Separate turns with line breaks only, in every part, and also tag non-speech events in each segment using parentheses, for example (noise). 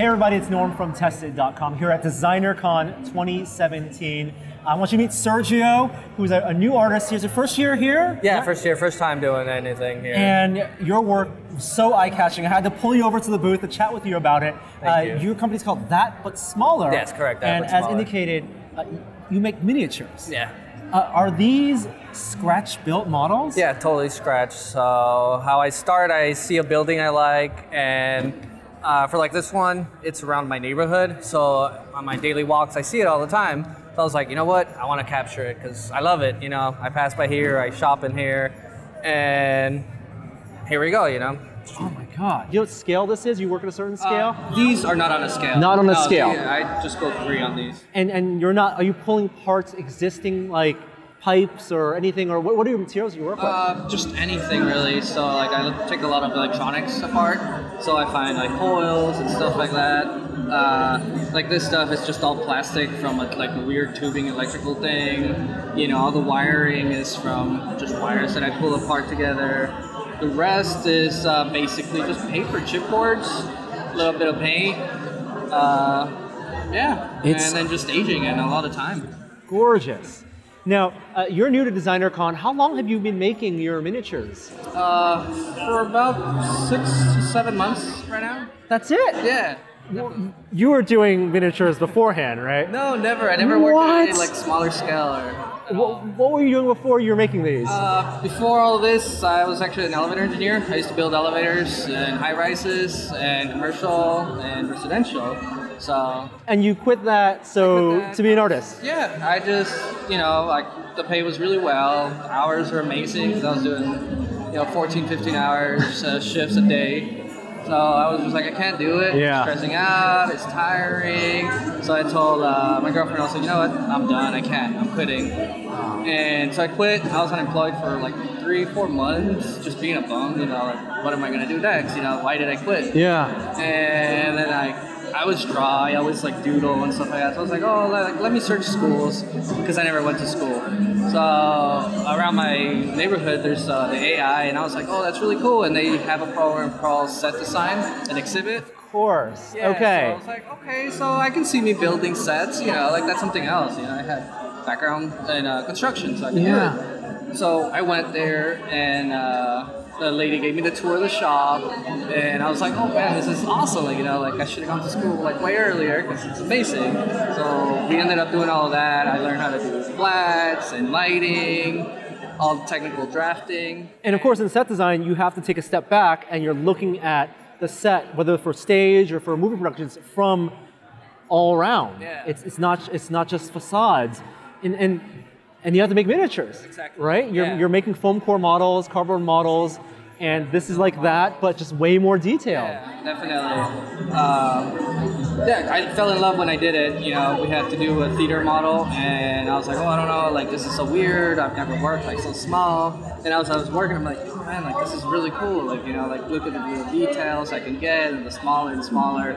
Hey everybody, it's Norm from Tested.com here at DesignerCon 2017. I want you to meet Sergio, who's a, a new artist. He's your first year here?
Yeah, first year, first time doing anything here.
And your work was so eye-catching. I had to pull you over to the booth to chat with you about it.
Thank
uh,
you.
Your company's called That But Smaller.
Yes, correct, That
and as indicated, uh, you make miniatures.
yeah.
Uh, are these scratch-built models?
Yeah, totally scratch. So how I start, I see a building I like, and uh, for like this one, it's around my neighborhood. So on my daily walks, I see it all the time. So I was like, you know what? I want to capture it because I love it. You know, I pass by here, I shop in here, and here we go. You know.
Oh my god. You know what scale this is? You work at a certain scale?
These are not on a scale.
Not on a
No,
scale.
the- I just go three on these.
and and you're not are you pulling parts existing like pipes or anything or what, what are your materials you work with?
Uh, just anything really. So like I take a lot of electronics apart. So I find like coils and stuff like that. Uh, like this stuff is just all plastic from a, like a weird tubing electrical thing. You know, all the wiring is from just wires that I pull apart together. The rest is uh, basically just paper chipboards, a little bit of paint. Uh, yeah,
It's-
and then just aging and a lot of time.
Gorgeous. Now, uh, you're new to DesignerCon. How long have you been making your miniatures?
Uh, for about six to seven months right now.
That's it.
Yeah.
You were doing miniatures beforehand, right?
No, never. I never worked on any like smaller scale or.
What, what were you doing before you were making these?
Uh, before all this, I was actually an elevator engineer. I used to build elevators and high rises and commercial and residential. So
and you quit that so
quit that.
to be an artist.
yeah, I just you know like the pay was really well. The hours were amazing 'cause I was doing you know 14, 15 hours uh, (laughs) shifts a day. So I was just like I can't do it.
Yeah.
Stressing out. It's tiring. So I told uh, my girlfriend I was like you know what I'm done. I can't. I'm quitting. And so I quit. I was unemployed for like three, four months, just being a bum. You know, like what am I gonna do next? You know, why did I quit?
Yeah.
and then I I was dry. I always like doodle and stuff like that. So I was like, oh, like, let me search schools because I never went to school. So around my neighborhood, there's uh, the AI, and I was like, oh, that's really cool. And they have a program called Set Design, an exhibit.
Of course.
Yeah, So I
okay.
was like, okay, so I can see me building sets. You know, like that's something else. You know, I had background in uh, construction, so I can
Yeah.
do it. So I went there, and uh, the lady gave me the tour of the shop, and I was like, oh man, this is awesome. Like, you know, like I should have gone to school like way earlier because it's amazing. So we ended up doing all of that. I learned how to do flats and lighting, all the technical drafting.
And of course, in set design, you have to take a step back and you're looking at the set, whether for stage or for movie productions, from all around.
Yeah.
It's, it's, not, it's not just facades. And, and, and you have to make miniatures,
Exactly.
right? You're,
Yeah.
you're making foam core models, cardboard models, and this is like that, but just way more detail.
Yeah, definitely. Uh, yeah, I fell in love when I did it. You know, we had to do a theater model, and I was like, oh, I don't know, like this is so weird. I've never worked like so small. And as I was working, I'm like, oh man, like this is really cool. Like you know, like look at the little details I can get, and the smaller and smaller,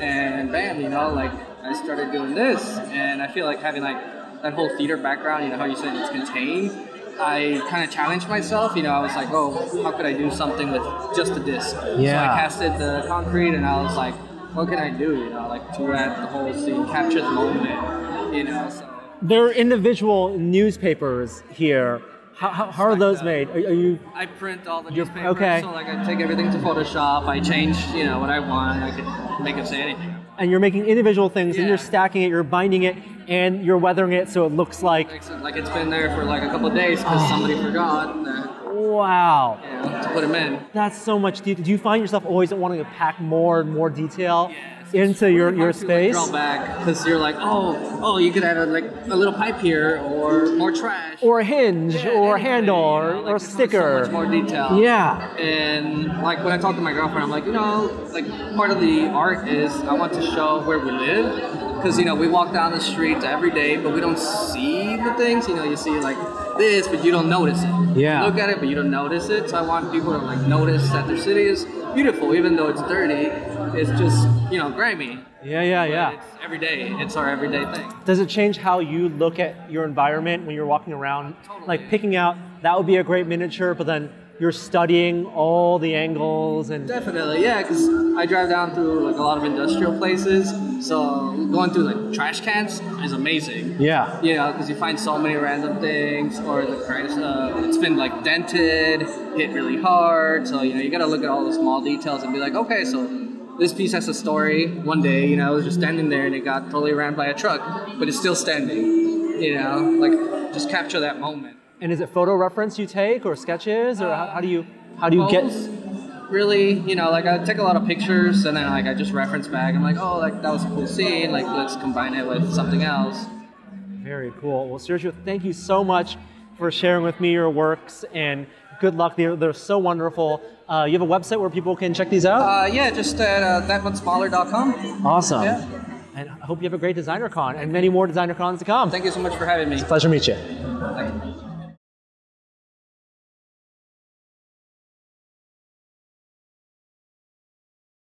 and bam, you know, like I started doing this, and I feel like having like that whole theater background. You know how you said it's contained. I kind of challenged myself. You know, I was like, oh, how could I do something with just a disc?
Yeah. So.
I casted the concrete, and I was like, what can I do? You know, like to add the whole scene, capture the moment. You know, so.
There are individual newspapers here. How, how, how are those uh, made? Are, are you
I print all the newspapers,
okay.
so like I take everything to Photoshop. I change, you know, what I want. I can make it say anything.
And you're making individual things and you're stacking it, you're binding it, and you're weathering it so it looks like
Like, so- like it's been there for like a couple of days because
Oh. Ah.
somebody forgot that,
wow.
know, to put them in.
That's so much detail. Do you find yourself always wanting to pack more and more detail into your, your
to, like,
space?
draw back because you're like, oh, oh, you could add a, like a little pipe here or more trash.
Or a hinge,
Yeah,
or a handle,
you
or,
know, like,
or a sticker.
So much more detail.
Yeah.
And like when I talk to my girlfriend, I'm like, you know, like part of the art is I want to show where we live. Because, you know, we walk down the street every day, but we don't see the things. You know, you see like this, but you don't notice it.
Yeah.
You look at it, but you don't notice it. So I want people to like notice that their city is beautiful, even though it's dirty. It's just, you know, grimy.
Yeah, yeah,
But
yeah.
It's every day. It's our everyday thing.
Does it change how you look at your environment when you're walking around?
Totally.
Like picking out that would be a great miniature, but then you're studying all the angles and
Definitely, yeah, because I drive down through like a lot of industrial places, so going through like trash cans is amazing.
yeah.
You know, because you find so many random things, or the uh, it's been like dented, hit really hard. So you know, you gotta look at all the small details and be like, okay, so this piece has a story. One day, you know, it was just standing there and it got totally ran by a truck, but it's still standing. You know, like just capture that moment.
And is it photo reference you take or sketches or how, how do you how do you get
really, you know, like I take a lot of pictures and then like I just reference back. I'm like, oh, like that was a cool scene. Like let's combine it with something else.
Very cool. Well, Sergio, thank you so much for sharing with me your works and good luck. They're, they're so wonderful. Uh, you have a website where people can check these out?
Uh, yeah, just at uh, thatbutsmaller.com.
awesome.
yeah.
And I hope you have a great designer con and many more designer cons to come.
Thank you so much for having me.
It's a Pleasure to meet you.